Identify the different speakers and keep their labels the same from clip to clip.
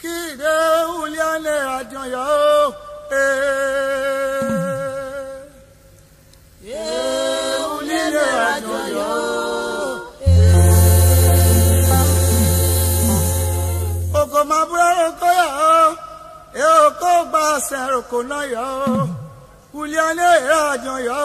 Speaker 1: kíde wúlíálẹ̀ àjọyọ̀ o. wúlíálẹ̀ àjọyọ̀ o.
Speaker 2: òkò máa búra roko yọ̀ o. èèyàn kò gba àṣẹ roko náà yọ̀ o. wúlíálẹ̀ àjọyọ̀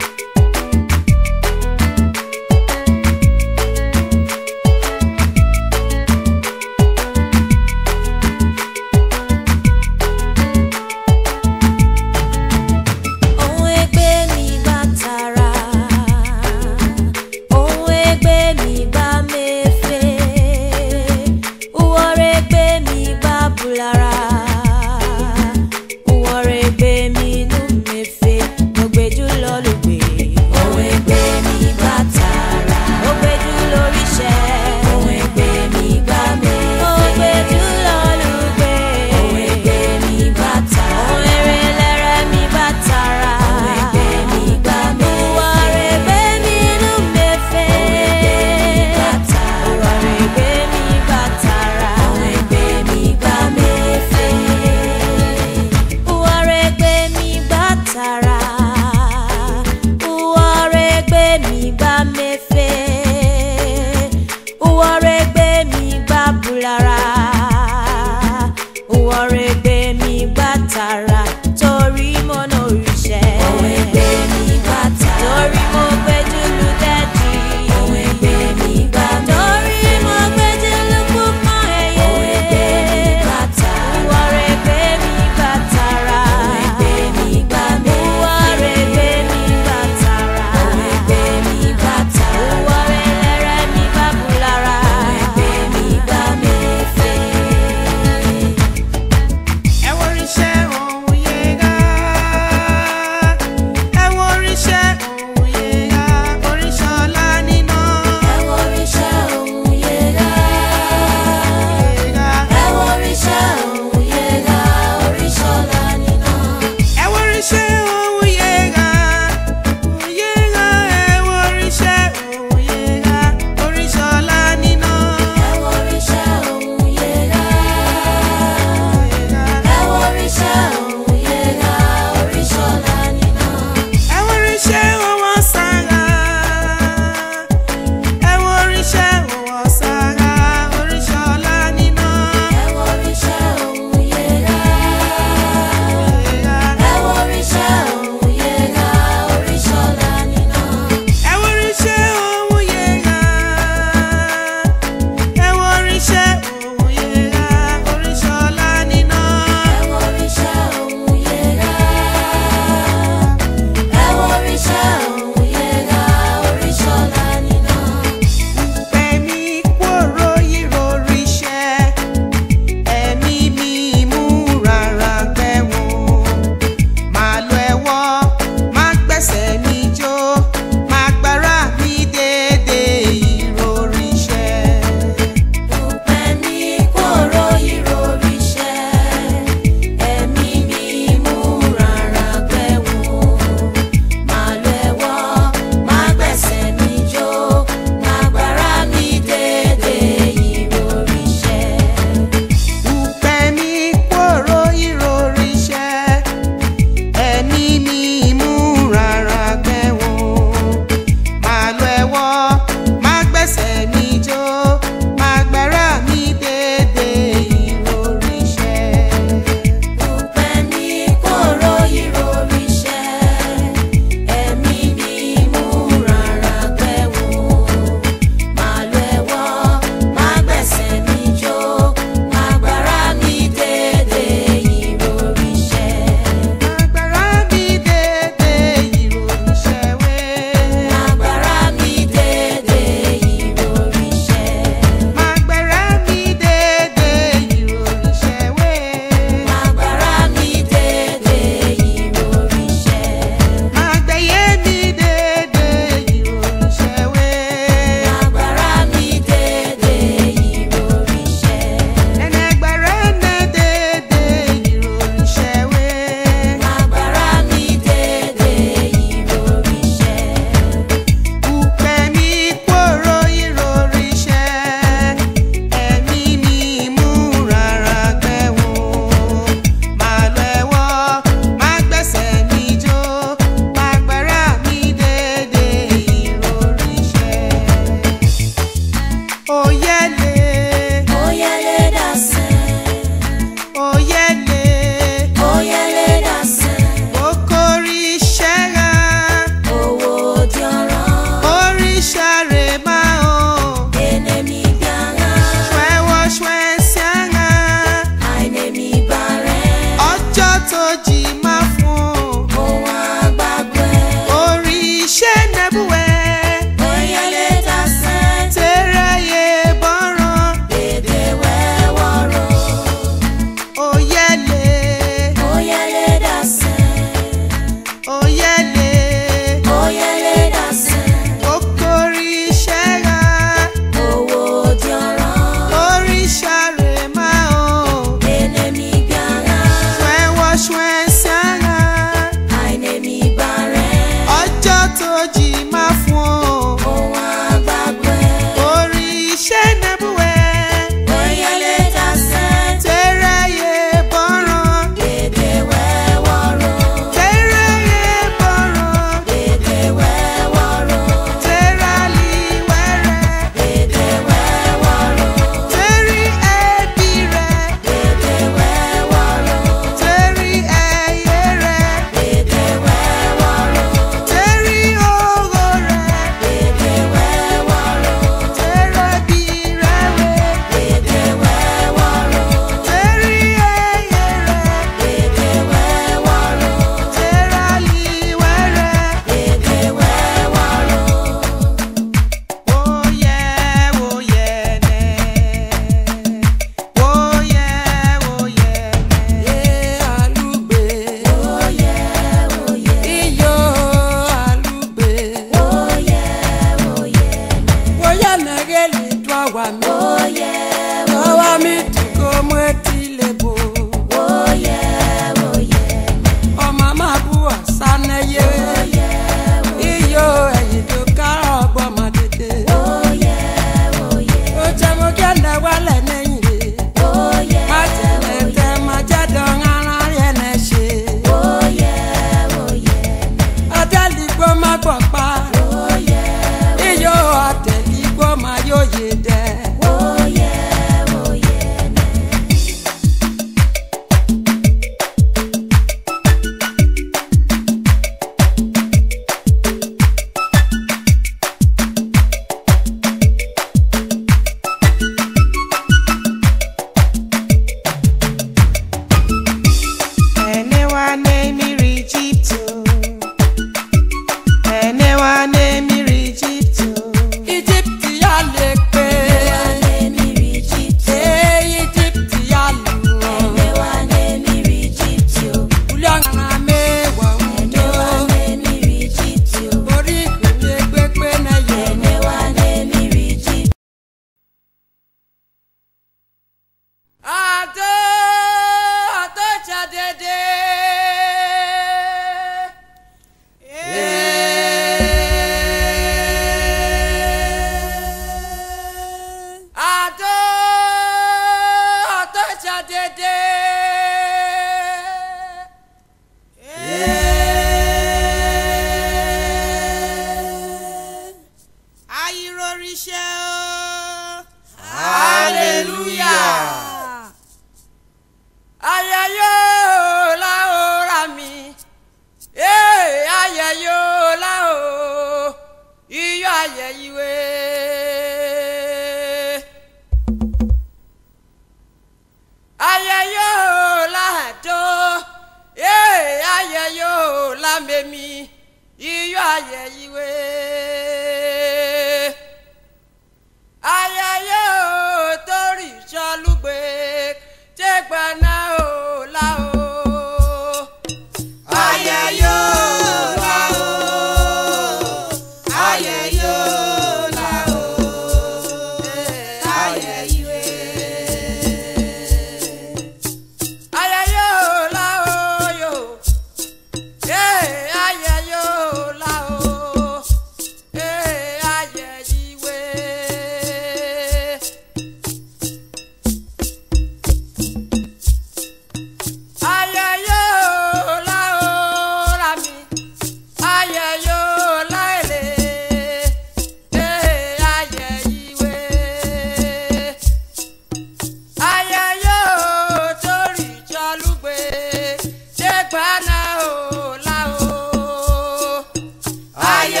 Speaker 3: I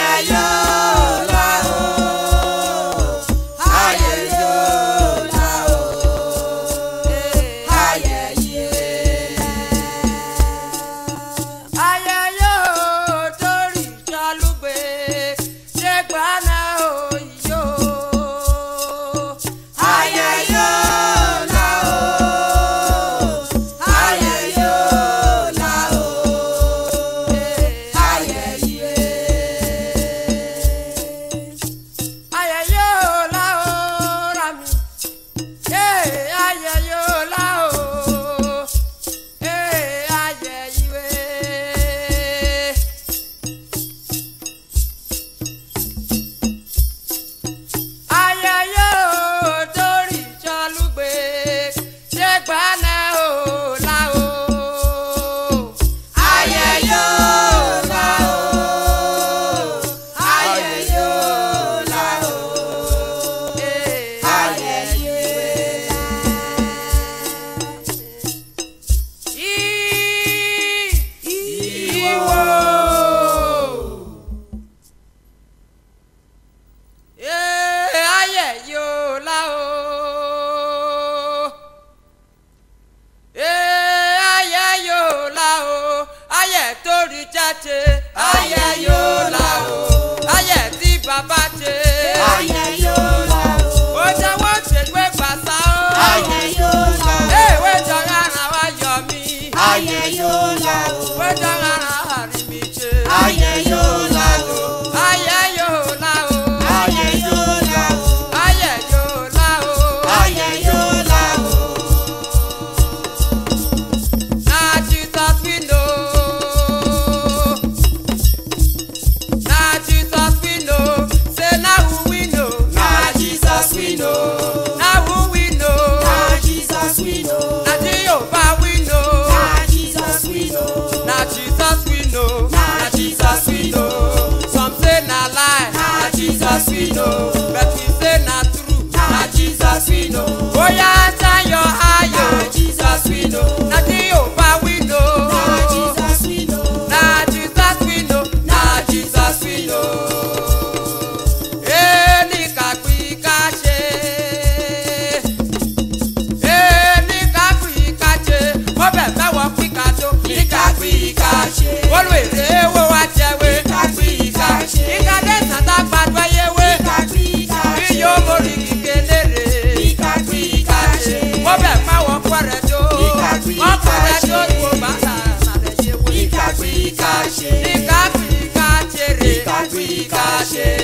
Speaker 3: ṣe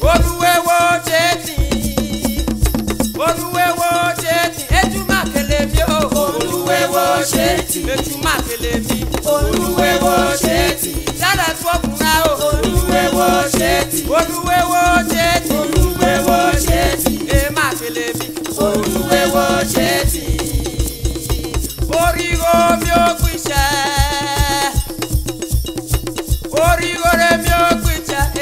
Speaker 3: olúwewo ṣe tì olúwewo ṣe tì ejuma kele mi o olúwewo ṣe tì ejuma kele mi olúwewo ṣe tì dára tó ọkùnrin o olúwewo ṣe tì olúwewo ṣe tì olúwewo ṣe tì ema kele mi olúwewo ṣe tì oríro mi ò gbìṣẹ́.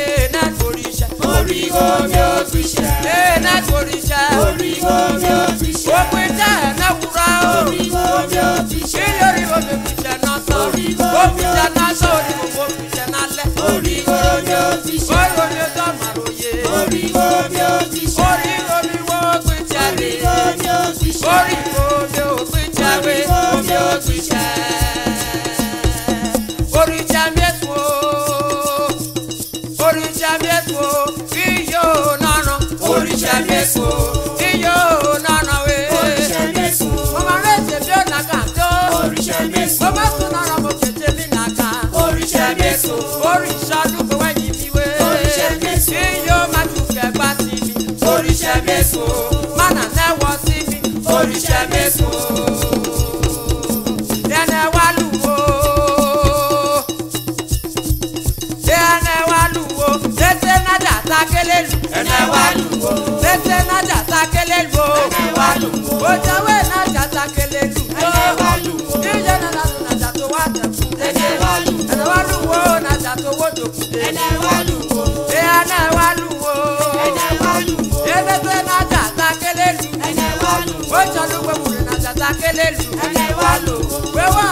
Speaker 3: Orígbó mi ò fi ṣe. Ee náà torí ṣe. Orígbó mi ò fi ṣe. Òpin jẹ́ ẹ̀ná wúrà o. Orígbó mi ò fi ṣe. Kí lórí omi fi ṣe náà sọ? Orígbó mi ò fi ṣe. Ó fi ṣe náà sọ onígbòkó fi ṣe náà lẹ. Orígbó mi ò fi ṣe. Bóyá omi tó màròyé. Orígbó mi ò fi ṣe. Orí omi wo òpin jẹ́ ò fi ṣe. olùṣàjẹsùn tí yóò nánà wé olùṣàjẹsùn ọmọ rẹ tèmi ò nàkà tó olùṣàjẹsùn ọmọ tún nánà mo tètè mi nàkà olùṣàjẹsùn orí ìṣàdùn. akélèlú. ẹ̀yìn wa lò ó. wẹ́wà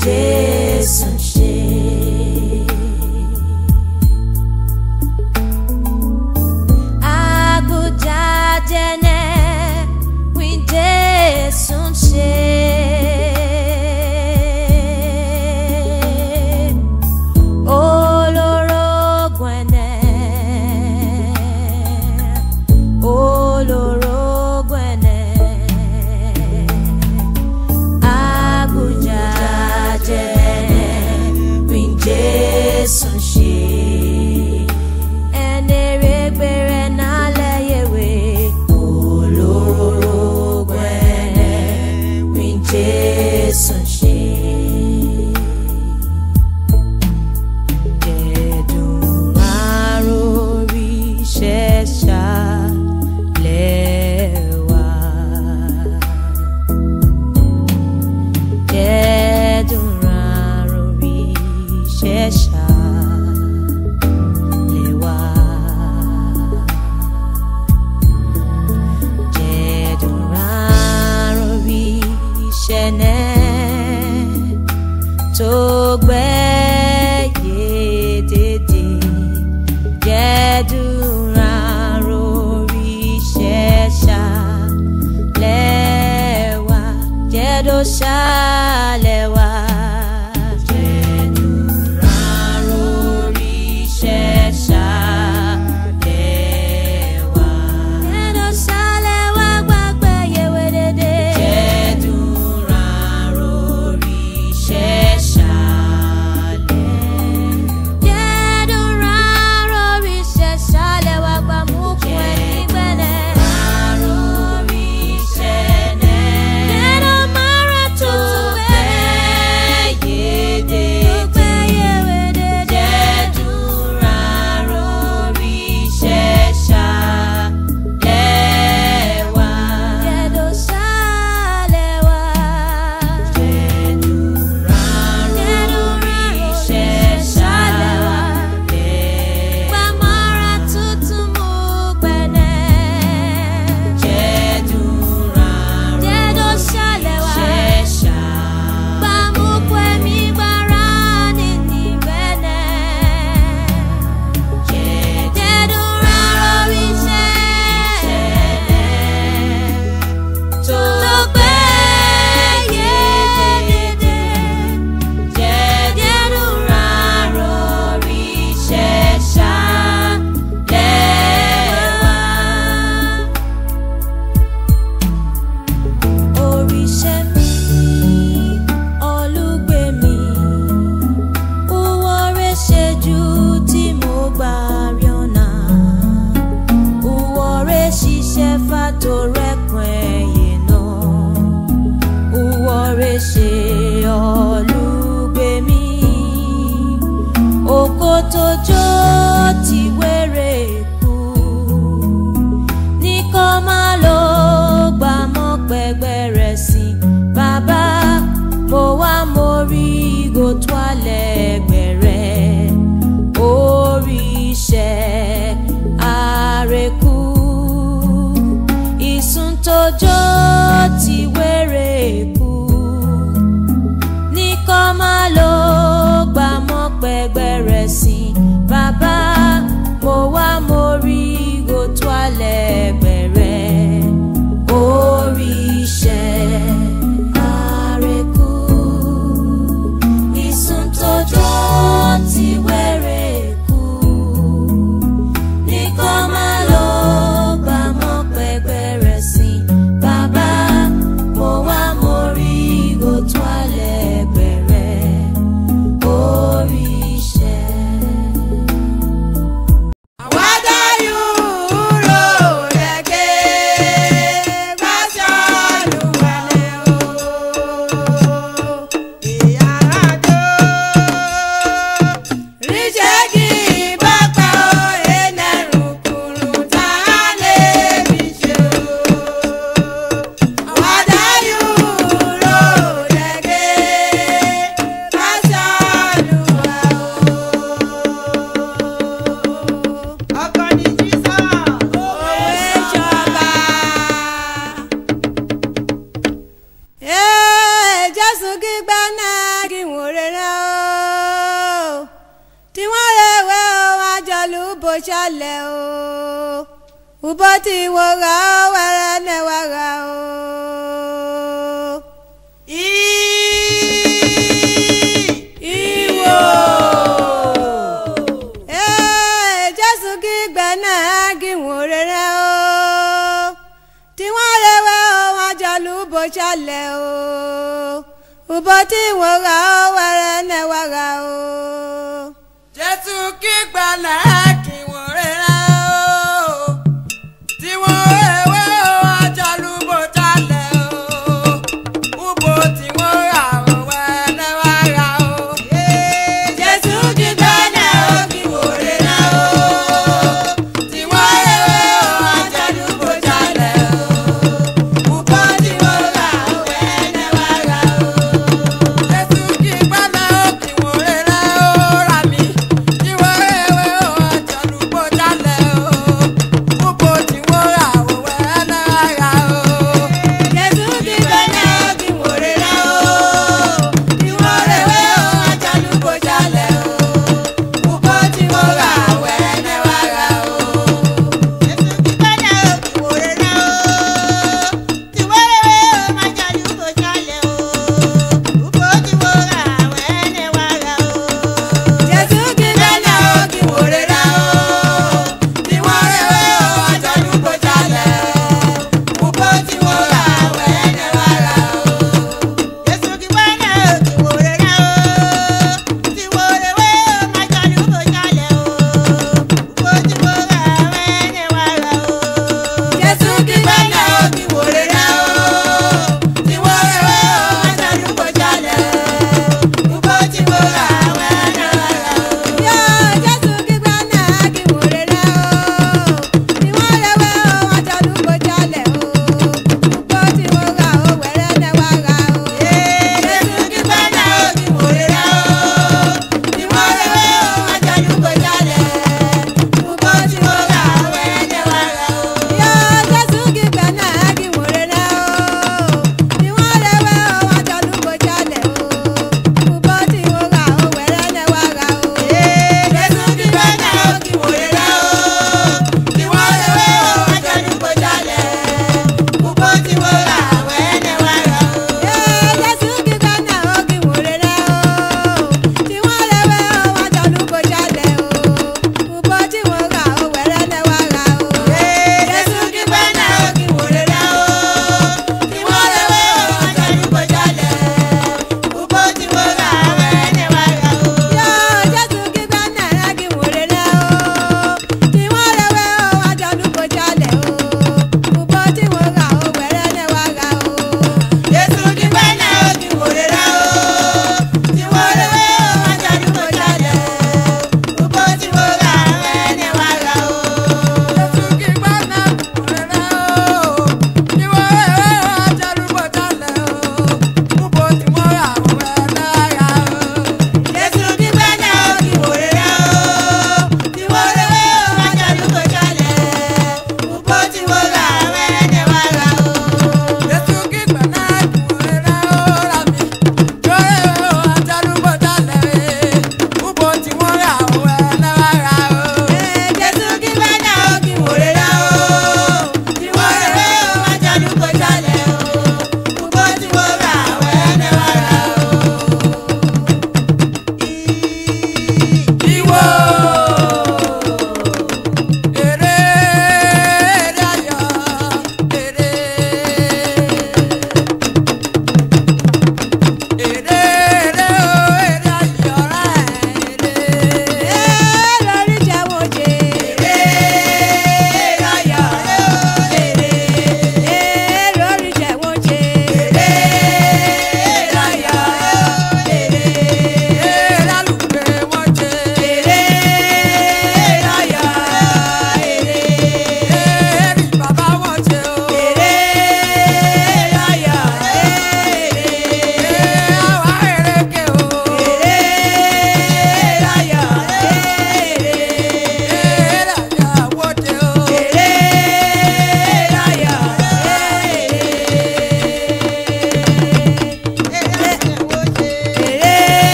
Speaker 1: Jesus. mo ṣalẹ̀ o ubọtí ìwòra ọ̀wẹ̀rẹ̀ nẹ̀wàrà o. Jésù
Speaker 3: kí gbalẹ̀.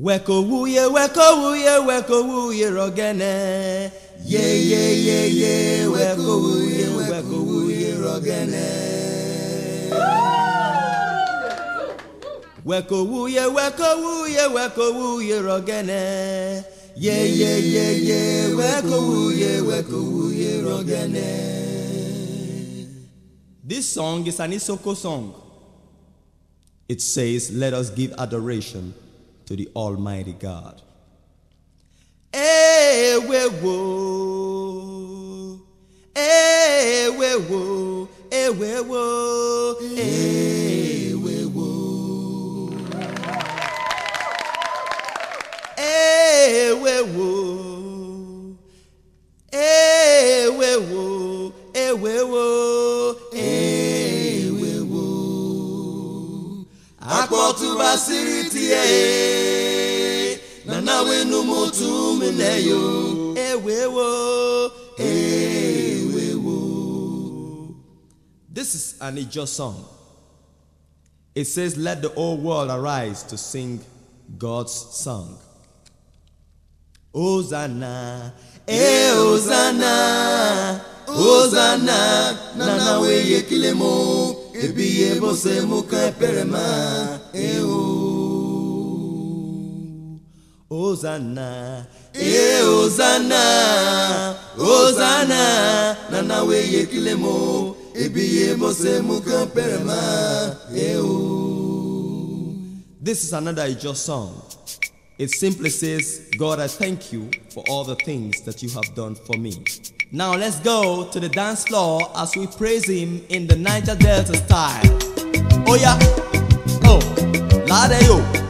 Speaker 2: weko wuye weko wuye weko wuye rogene ye ye ye ye weko wuye weko wuye rogene weko wuye weko wuye weko wuye rogene ye ye ye ye weko wuye weko wuye rogene This song is an Isoko song. It says, Let us give adoration to the Almighty God. Ewewo, ewewo, ewewo, ewewo, ewewo, ewewo, ewewo. akpọtụba siri tie na na wenu m ewewo ewewo This is an Ijo song. It says, Let the whole world arise to sing God's song. Hosanna, eh, Hosanna, Hosanna, Nana, we yekilemo. ebi ye bose muka eperema ewu ozana e ozana ozana nana we yekile mo ebi ye bose muka eperema This is another Ijo song. It simply says, God, I thank you for all the things that you have done for me. Now let's go to the dance floor as we praise him in the Niger Delta style. Oh yeah, oh, la de yo.